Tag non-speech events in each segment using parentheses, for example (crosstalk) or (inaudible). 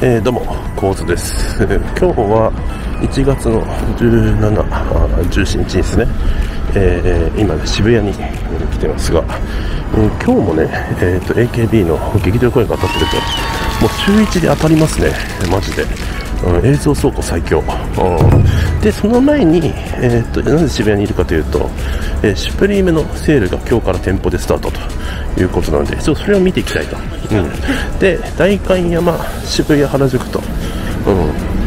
えー、どうも、コーズです。(laughs) 今日は1月の17、17日ですね。えー、今ね、渋谷に来てますが、えー、今日もね、えーと、AKB の劇場公演が当たってると、もう週1で当たりますね、マジで。うん、映像倉庫最強、うん、でその前に、えーと、なぜ渋谷にいるかというと、えー、シュプリームのセールが今日から店舗でスタートということなのでちょそれを見ていきたいと、うん、で代官山、渋谷、原宿と、うん。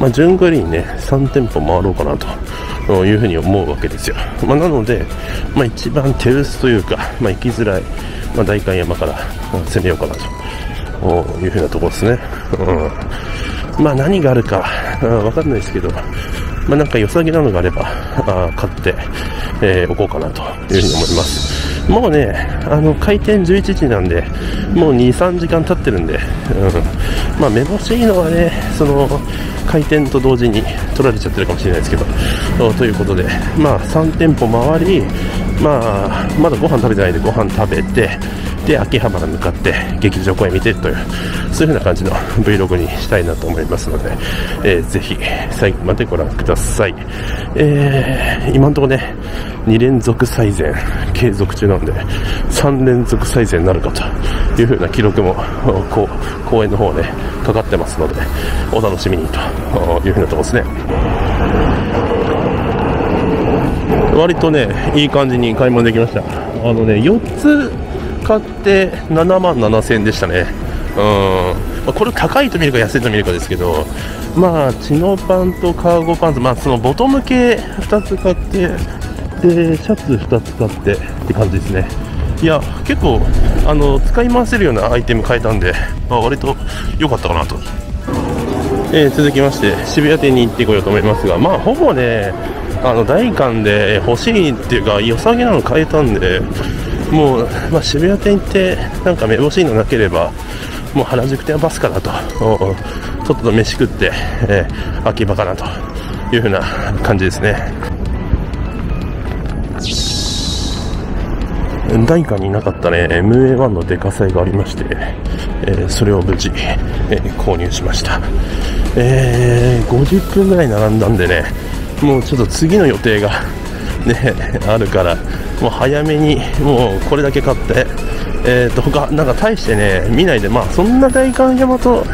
まあ、順繰りにね3店舗回ろうかなというふうに思うわけですよ、まあ、なので、まあ、一番手薄というか、まあ、行きづらい、まあ、代官山から攻めようかなというふうなところですね。うんまあ何があるか、わかんないですけど、まあなんか良さげなのがあれば、あ買って、えー、おこうかなというふうに思います。もうね、あの、開店11時なんで、もう2、3時間経ってるんで、うん。まあ、めぼしいのはね、その、開店と同時に取られちゃってるかもしれないですけど、ということで、まあ、3店舗回り、まあ、まだご飯食べてないんでご飯食べて、で秋葉原向かって劇場公演見てというそういう風な感じの Vlog にしたいなと思いますので、えー、ぜひ最後までご覧ください、えー、今のところね2連続最善継続中なので3連続最善になるかという風な記録もこう公演の方ねかかってますのでお楽しみにという風なところですね。割とねいい感じに買い物できましたあのね4つ買って7万7000円でしたね。うんこれ高いと見るか安いと見るかですけど、まあ、チノパンとカーゴパンツ、まあ、そのボトム系2つ買って、で、シャツ2つ買ってって感じですね。いや、結構、あの、使い回せるようなアイテム変えたんで、まあ、割と良かったかなと。えー、続きまして、渋谷店に行ってこようと思いますが、まあ、ほぼね、あの、大観で欲しいっていうか、良さげなの変えたんで、もう、まあ、渋谷店行ってなんかめぼしいのなければもう原宿店はバスかなと。ちょっと飯食って、えー、秋葉かなという風な感じですね。代官になかったね MA1 のデカ祭がありまして、えー、それを無事、えー、購入しました、えー、50分ぐらい並んだんでねもうちょっと次の予定が (laughs) ねあるからもう早めにもうこれだけ買って、えーと、他なんか大してね見ないで、まあ、そんな代官山と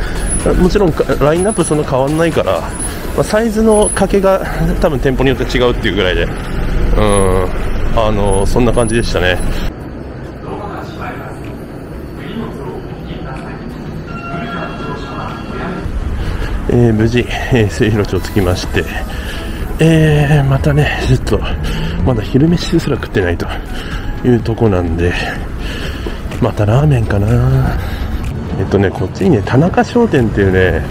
もちろんラインナップそんな変わんないから、まあ、サイズの掛けが多分店舗によって違うっていうぐらいで、うんあのそんな感じでしたね。えー、無事、えー、末広町着きまして、えー、またね、ちょっと、まだ昼飯すら食ってないというとこなんで、またラーメンかな。えっとね、こっちにね、田中商店っていうね、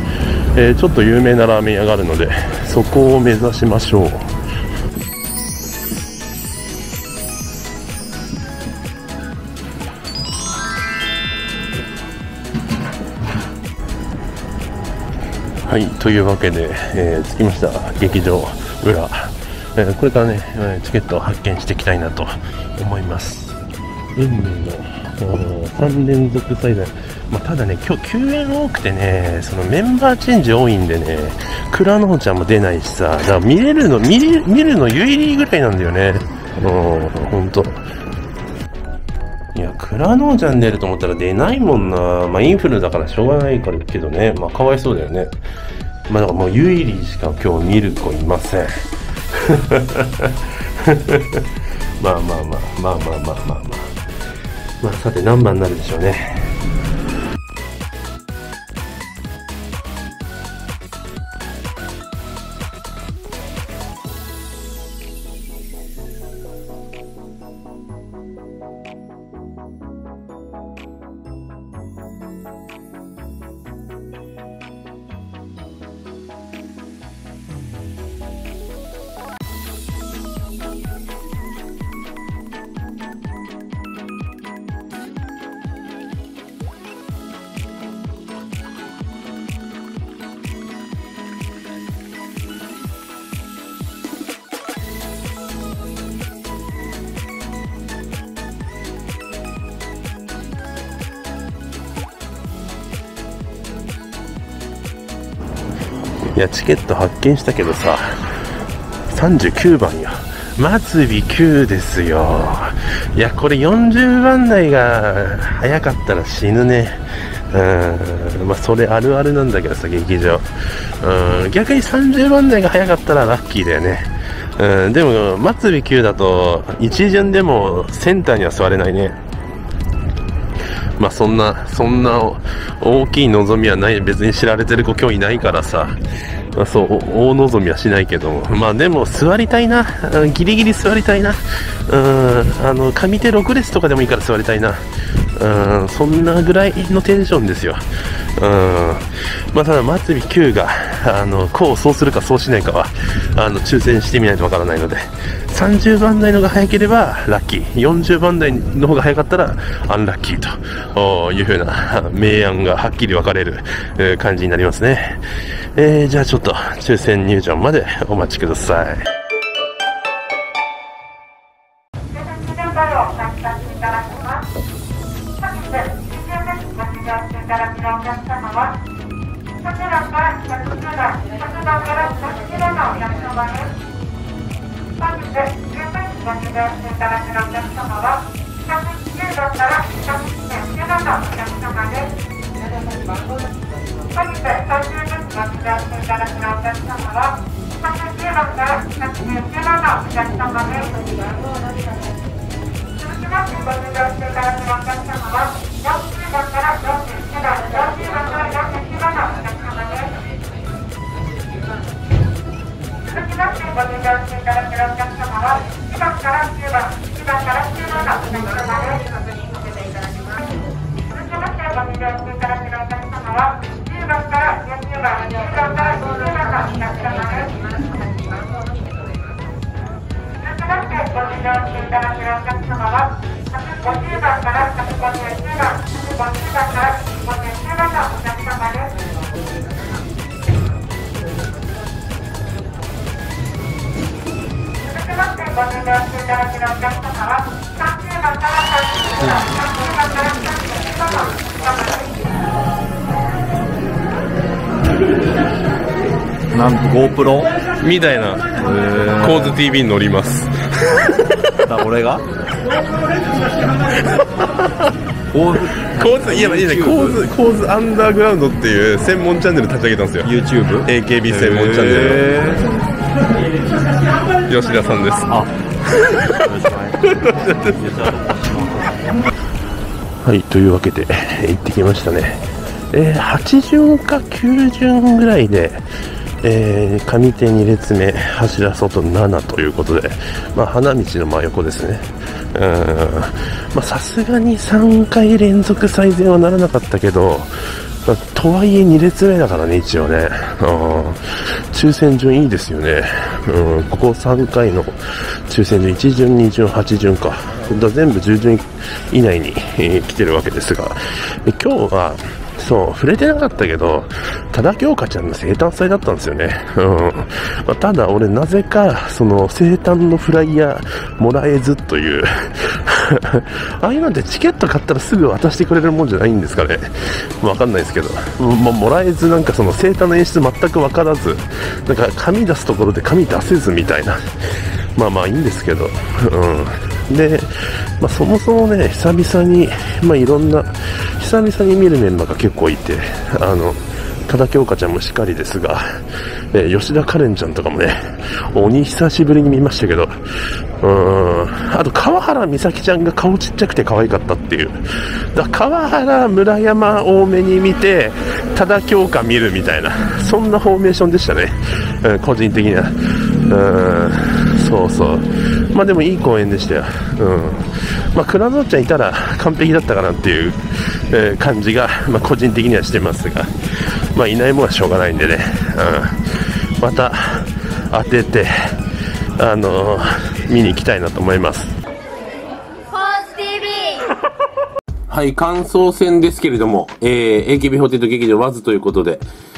えー、ちょっと有名なラーメン屋があるので、そこを目指しましょう。はい、というわけで、えー、着きました、劇場。裏、え、これからね、チケットを発見していきたいなと思います運命の3連続最大、まあ、ただね今日休園多くてねそのメンバーチェンジ多いんでね倉野ちゃんも出ないしさだから見れるの見るの有意ぐらいなんだよねうん本当いや、倉野ちゃん出ると思ったら出ないもんな。まあ、インフルだからしょうがないからけどね。まあ、かわいそうだよね。まあ、だかもうユイリーしか今日見る子いません。(laughs) まあまあまあまあまあまあまあまあ。まあさて何番になるでしょうね。いや、チケット発見したけどさ、39番よ。松尾9ですよ。いや、これ40番台が早かったら死ぬね。うん、まあ、それあるあるなんだけどさ、劇場。うん、逆に30番台が早かったらラッキーだよね。うん、でも、松尾9だと、一巡でもセンターには座れないね。まあそんな、そんな大きい望みはない、別に知られてる子今日いないからさ、まあ、そう、大望みはしないけど、まあでも座りたいな、ギリギリ座りたいな、うん、あの、上手6列とかでもいいから座りたいな、うん、そんなぐらいのテンションですよ。うん、まあただ、末尾9が、あの、こうそうするかそうしないかは、あの、抽選してみないとわからないので、30番台のが早ければラッキー、40番台の方が早かったらアンラッキーというふうな明暗がはっきり分かれる感じになりますね。えー、じゃあちょっと抽選入場までお待ちください。本日、13時ご入場していただくお客様は、110番から109番のお客様です。本日、最終日ご入場していただくお客様は、110番から119番のお客様です。続きましてご入場していただくお客様は、40番から41続きましてご入場していただくお客様は1番から9番、1番から9番のお客様です。確認させていただきます。続きましてご入場していただくお客様は10番から20番、10番から20番のお客様です。続きましてご入場していただくお客様は150番から159番、150番から159番のお客様です。ご入場していただけるお客様は、30番から30番、30番から30番のお客様です。なんと GoPro? みたいな、構図 TV に乗ります。だ俺が？構図いやいや構図構図アンダーグラウンドっていう専門チャンネル立ち上げたんですよ YouTube? AKB 専門チャンネル吉田さんです。あ、(laughs) はい、というわけで、行ってきましたね。えー、8巡か9巡ぐらいで、えー、上手2列目、柱外7ということで、まあ、花道の真横ですね。うん、まさすがに3回連続最善はならなかったけど、まあ、とはいえ2列目だからね、一応ね。抽選順いいですよね。うん、ここ3回の抽選順、1順、2順、8順か。だ全部10順以内に、えー、来てるわけですが、今日は、そう、触れてなかったけど、多田京香ちゃんの生誕祭だったんですよね。うん。まあ、ただ、俺なぜか、その、生誕のフライヤーもらえずという (laughs) ああいうのってチケット買ったらすぐ渡してくれるもんじゃないんですかね。わかんないですけど。ま、もらえず、なんかその生誕の演出全くわからず、なんか紙出すところで紙出せずみたいな。まあまあいいんですけど。うん。で、まあ、そもそもね、久々に、まあいろんな、久々に見るメンバーが結構いて、あの、多田京香ちゃんもしっかりですが、えー、吉田カレンちゃんとかもね、鬼久しぶりに見ましたけど、うん、あと川原美咲ちゃんが顔ちっちゃくて可愛かったっていう。だ川原村山多めに見て、多田京香見るみたいな、そんなフォーメーションでしたね、うん、個人的には。うん、そうそう。まあでもいい公演でしたよ。うん。まあ、倉蔵ちゃんいたら完璧だったかなっていう、えー、感じが、まあ、個人的にはしてますが、まあ、いないもんはしょうがないんでね、うん、また当てて、あのー、見に行きたいなと思います。はい、感想戦ですけれども、えー、AKB48 劇場ワズということで、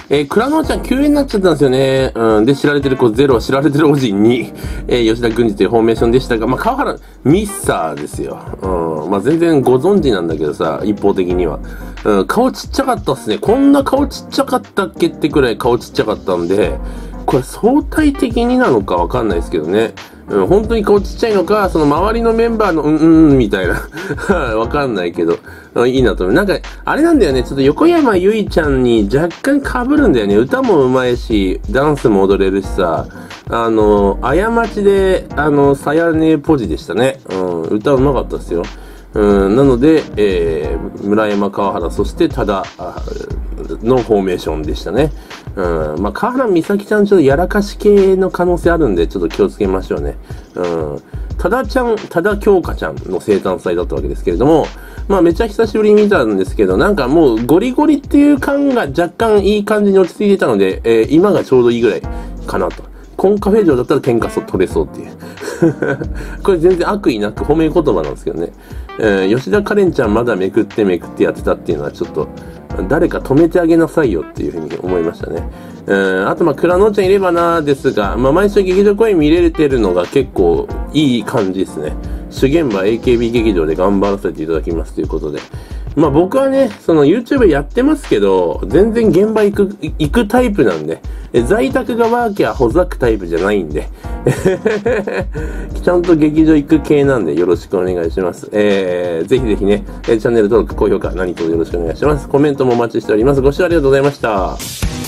えー、倉野ちゃん休園になっちゃったんですよね。うん。で、知られてる子ゼロ、知られてるおじに、えー、吉田軍司というフォーメーションでしたが、まあ、川原ミッサーですよ。うん。まあ、全然ご存知なんだけどさ、一方的には。うん、顔ちっちゃかったっすね。こんな顔ちっちゃかったっけってくらい顔ちっちゃかったんで、これ相対的になのかわかんないですけどね。うん、本当に顔ちっちゃいのか、その周りのメンバーの、うん、うん、みたいな。(laughs) わかんないけど、いいなと思う。なんか、あれなんだよね、ちょっと横山由依ちゃんに若干被るんだよね。歌も上手いし、ダンスも踊れるしさ。あの、過ちで、あの、さやねポジでしたね。うん、歌上手かったですよ。うん、なので、えー、村山川原、そして多田のフォーメーションでしたね。うん、まあ、川原美咲ちゃんちょっとやらかし系の可能性あるんで、ちょっと気をつけましょうね。うん。多田ちゃん、多田京香ちゃんの生誕祭だったわけですけれども、まあめちゃ久しぶりに見たんですけど、なんかもうゴリゴリっていう感が若干いい感じに落ち着いてたので、えー、今がちょうどいいぐらいかなと。コンカフェ城だったら喧嘩取れそうっていう。(laughs) これ全然悪意なく褒め言葉なんですけどね。えー、吉田カレンちゃんまだめくってめくってやってたっていうのはちょっと、誰か止めてあげなさいよっていうふうに思いましたね。うん、あとまあ、倉野ちゃんいればなですが、まあ、毎週劇場公演見れてるのが結構いい感じですね。主現場 AKB 劇場で頑張らせていただきますということで。まあ僕はね、その YouTube やってますけど、全然現場行く、行くタイプなんで、え在宅がワーキャーほざくタイプじゃないんで、(laughs) ちゃんと劇場行く系なんでよろしくお願いします。えー、ぜひぜひね、チャンネル登録、高評価、何卒よろしくお願いします。コメントもお待ちしております。ご視聴ありがとうございました。